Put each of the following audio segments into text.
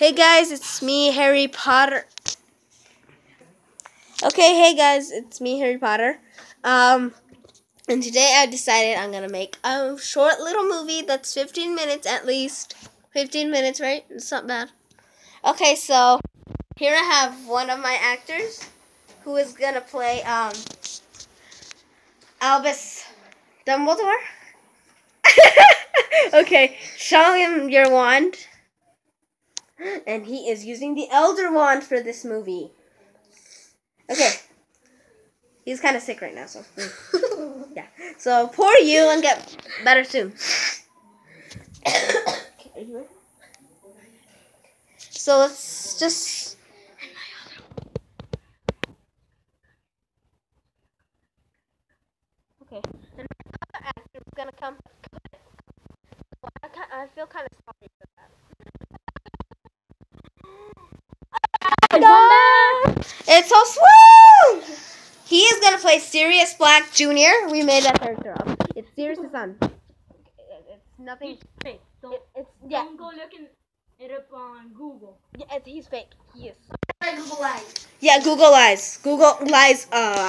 Hey guys, it's me, Harry Potter. Okay, hey guys, it's me, Harry Potter. Um, and today I decided I'm gonna make a short little movie that's 15 minutes at least. 15 minutes, right? It's not bad. Okay, so here I have one of my actors who is gonna play um Albus Dumbledore. okay, show him your wand. And he is using the Elder Wand for this movie. Okay. He's kind of sick right now, so. yeah. So poor you and get better soon. okay, are you ready? So let's just. Okay. And my other actor is gonna come. I feel kind of It's so smooth! He is gonna play Sirius Black Jr. We made that character up. It's Sirius' son. It's nothing. He's fake. Don't, It, it's yeah, don't go looking it up on Google. yeah it's, he's fake. He is. Google Eyes. Yeah, Google lies. Google lies. Uh,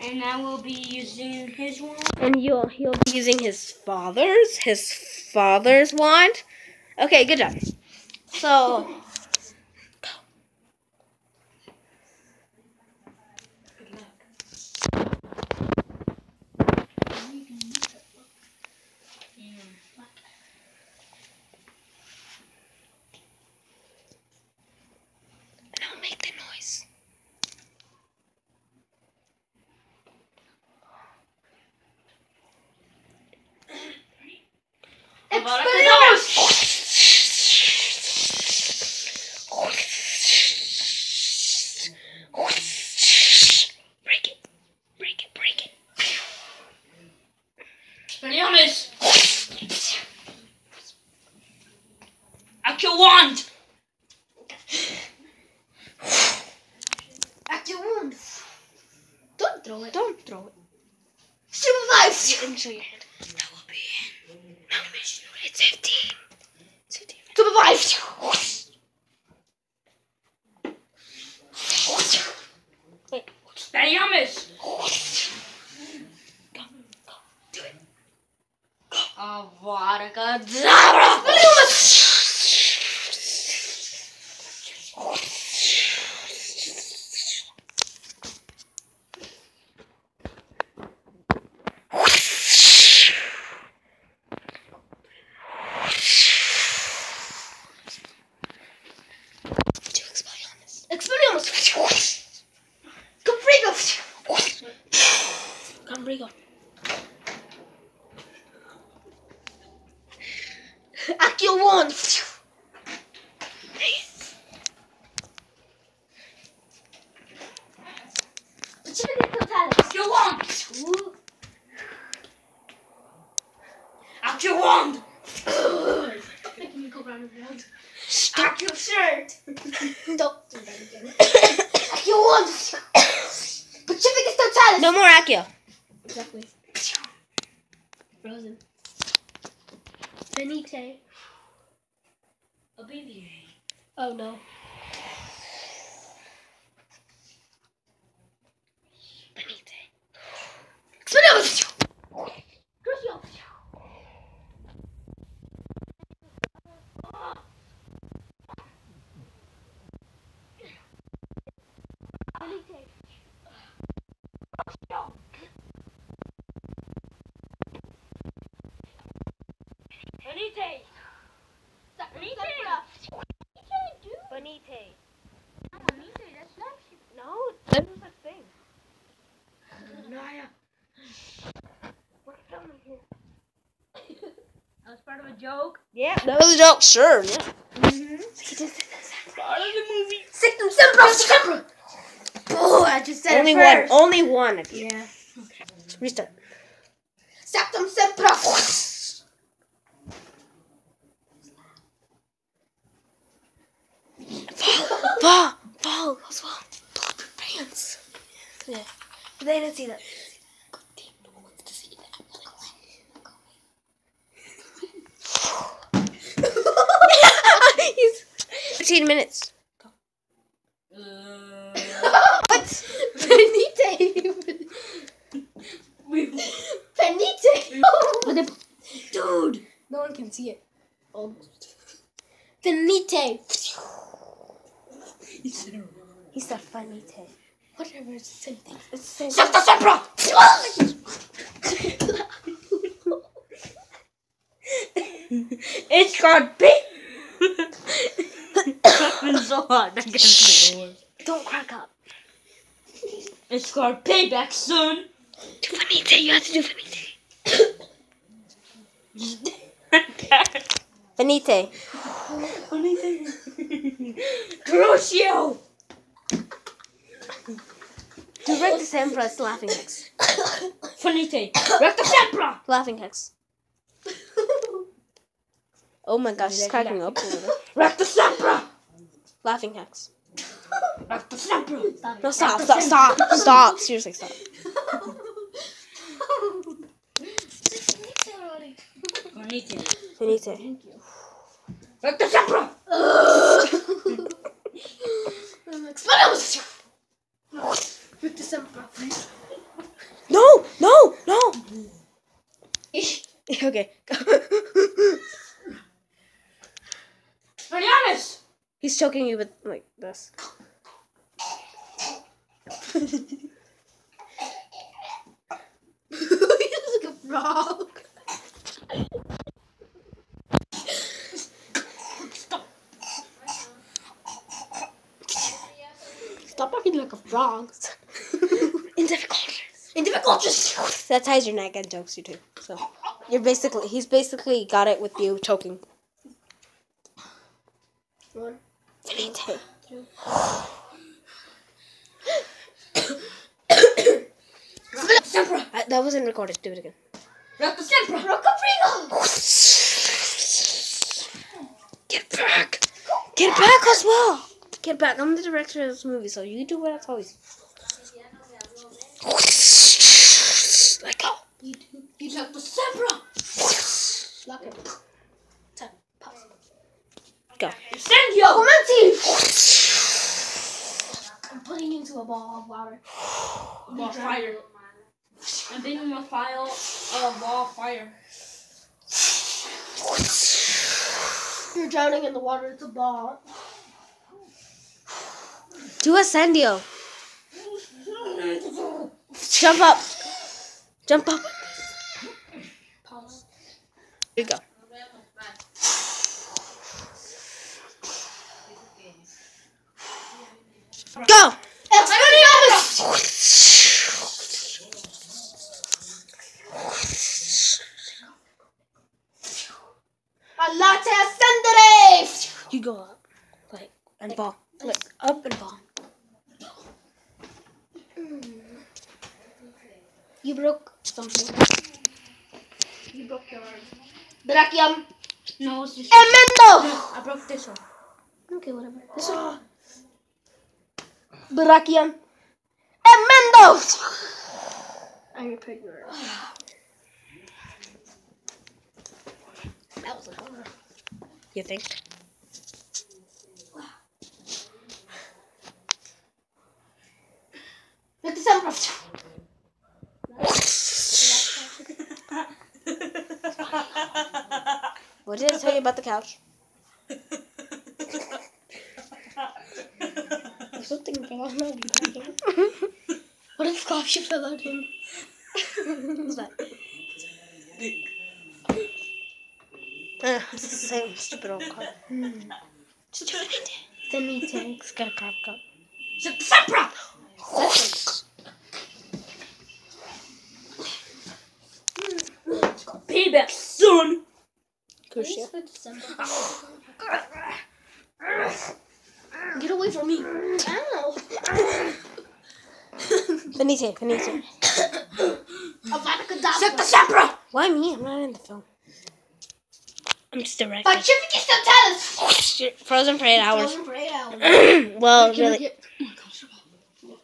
And I will be using his wand. and you'll he'll be using his father's his father's wand. Okay, good job. So. Don't make the noise. Break it. Break it. Break it. Expelliarmus! Accio wand! Active wound. Don't throw it. Don't throw it. Supervise. Let me show your hand. That will be in. It's 15. It's 15. Supervise. Wait. Expelliarmus! Go. Go. Do it. Avada Kedavra! Do Expelliarmus. Expelliarmus. Caprigo. Caprigo. Accio wand. Accio wand! your wand! Stop your shirt! Don't do that again. Accio wand. but Pacificus Totalis. No more Accio. Exactly. Frozen. Benite. Obliviate. Oh no. Benite. Expelliarmus. Crucio. Benite. Benite! Benite. No, that's no such thing. Naya. We're filming here. That was part of a joke. Yeah, that was a joke. Sure. Yeah. Mm-hmm. Part of the movie. Sictum sempra sempra. Oh, I just said Only it one. first. Only one of you. Yeah. Restart. Septum sempra. Fall, fall, fall, Oswald. Pull up your pants. Yeah, but they didn't see that. No one wants to see that. 15 minutes. Uh, What? Penite. Penite. Dude. No one can see it. Almost. Finite. He said finite. Whatever, it's the same thing. It's the same Shut the Sempra! it's got big. Laughing so hard against the wall. Don't crack up. It's got payback soon. Do finite. You have to do finite. Finite. Crucio. Direct the Sempra's laughing hex. Finite. Recta Sempra. Laughing hex. Oh my gosh, it's cracking up little. Recta Sempra. Laughing hex. Recta Sempra. No, stop, stop, stop, stop. Seriously, stop. Finite. Finite. Recta Sempra. No, no, no. okay. Expelliarmus. He's choking you with like this. like a frog. Stop. Stop talking like a frog. In difficulties. In difficulties. That ties your neck and chokes you too. So you're basically he's basically got it with you choking. One. Sempra. Uh, that wasn't recorded. Do it again. Recta Sempra. Get back. Get back as well. Get back. I'm the director of this movie, so you do what I tell you. Let go. You do. You do. Sempra. Lock it. Tap. Pause. Go. Incendio. Oh, I'm putting into a ball of water. A ball of fire. I'm thinking of file a ball of fire. You're drowning in the water. It's a ball. Do a Sandio. Jump up. Jump up. Pause. Here you go. Go. A latte ascendere. You go up, like and fall, like up and fall. You broke something. You broke your arm. Brackium. No, it's just. Emendo. I broke this one. Okay, whatever. This one. Brackium. Emendo. I repaired your. That was a horror. You think? Look this up. What did I tell you about the couch? If something fell out, no, What if coffee fell out him? What's that? Uh, same stupid old car. Stupid. Then he takes. Got a crop cup. Sempra. Payback soon. Crucio. Get away from me. Ow. Finite, finite. Avada Secta Kedavra. Sempra. Why me? I'm not in the film. I'm just directing. But Chippy can still tell us. Frozen for eight hours. Frozen for eight hours. well, Can really, get-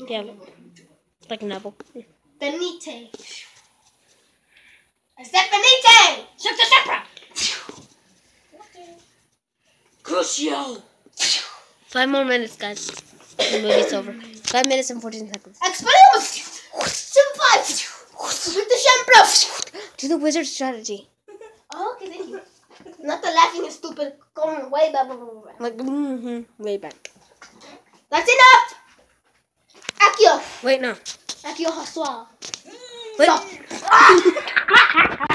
oh yeah, like Neville. Benite. I said Benite. Secta Sempra. Crucio. Five more minutes, guys. The movie's over. Five minutes and 14 seconds. Expelliarmus! Five! With the shampoo! Do the wizard strategy. Oh, okay, thank you. Not the laughing is stupid. Going way back. Like, mm-hmm, way back. That's enough! Accio! Wait, no. Accio Haswa. Wait. Stop.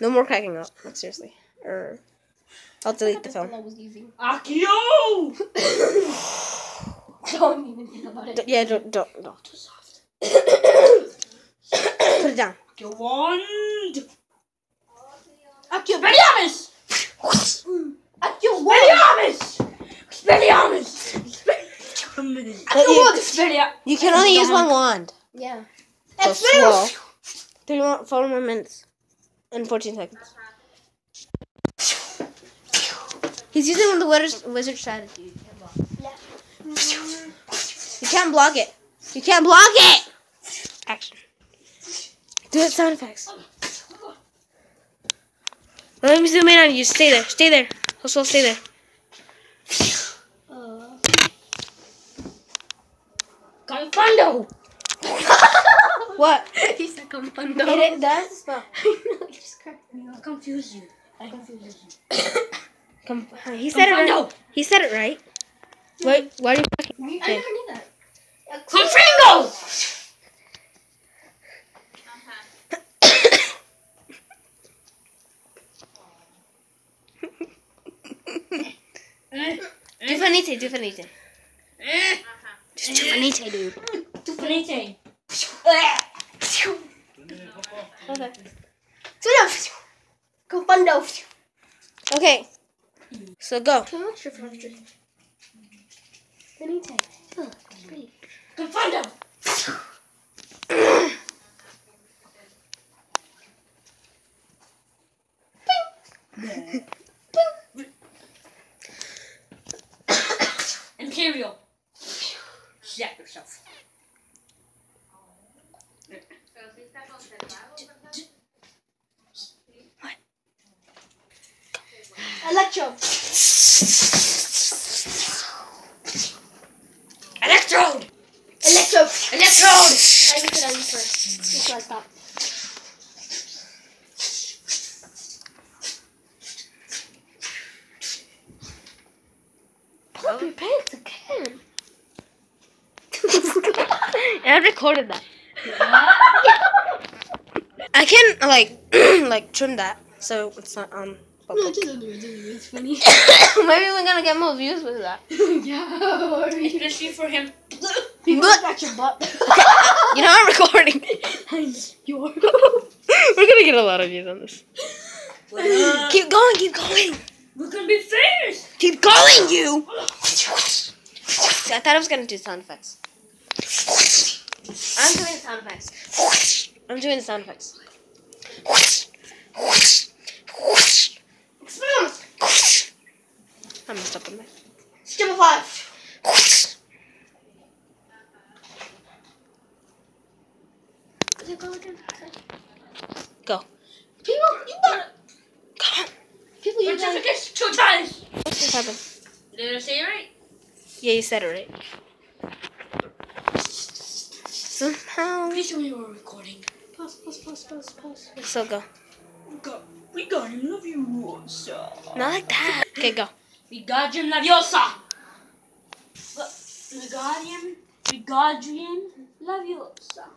No more cracking up. Like, seriously. Or I'll delete the That's film. I was using. Accio! Don't even think about it. D- yeah, don't, don't, don't. Too soft. Put it down. Accio wand! Accio Expelliarmus! Accio! Expelliarmus! Expelliarmus! But Accio you, won! Expelliarmus! you can only use one wand. Yeah. So Expelliarmus! slow. Three more, four more minutes. And 14 seconds. He's using the wizard, wizard strategy. You can't block it. You can't block it! Action. Do it sound effects. Let me zoom in on you. Stay there. Stay there. Also, stay there. Uh, Confundo! What? he said confundo. It, it, that's the spell. I know, you just cracked me I up. confuse you. I confuse you. Come, he said it right. Confundo! He said it right. Wait, why are you fucking? I never knew that. Confingo! Dufanite, Dufanite. Eh? Just Dufanite, dude. Tufanite. Okay. So. Okay. So go. How much your first drink? Anytime. Oh! Imperial. Shut yourself. Electro. Electrode! Electro. Electrode! I get it on you first. Before I stop. Pull up your pants again. I recorded that. I can like like trim that so it's not on. No, just do it. Just do it. It's funny. Maybe we're gonna get more views with that. yeah. Especially for him. People But- got your butt. You know I'm recording. Your. we're gonna get a lot of views on this. Uh, Keep going, keep going, we're gonna be famous! keep going, you. I thought I was gonna do sound effects. I'm doing sound effects. I'm doing sound effects. Experiment. I messed up on that. Step five. Go. People, you better. Come on. People, you better. Certificates two times! What just happened? Did I say it right? Yeah, you said it right. Somehow. Please tell me you were recording. Pause, pause, pause, pause, pause. So go. We got, we got him Leviosa. Not like that. Okay, go. Wingardium Leviosa. Wingardium, Wingardium Leviosa.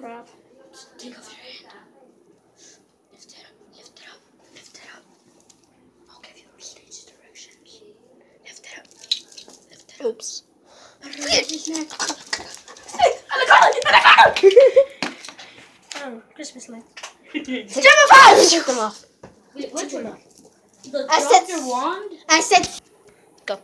Crap. Take off your hand. Lift it up, lift it up, lift it up. I'll give you the stage directions. Lift it up, lift it up. Oops. Oh, Christmas lights. Step five. Took them off. Wait, which one? The I said- your wand. I said. Go.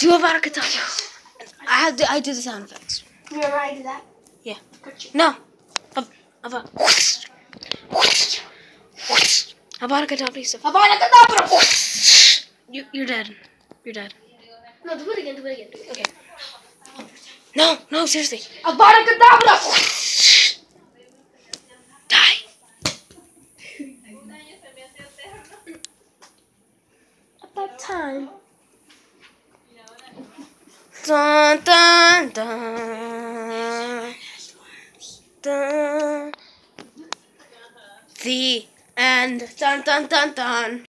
Do a vodka. I have to, I do the sound effects. You remember I did that? Yeah. No. A, a, a, a vodka taco. Avada Kedavra! You, you're dead. You're dead. No, do it again. Do it again. Do it. Okay. No, no, seriously. Avada Kedavra. Die. About time. Dun dun dun. Dun. The end. Dun dun dun dun.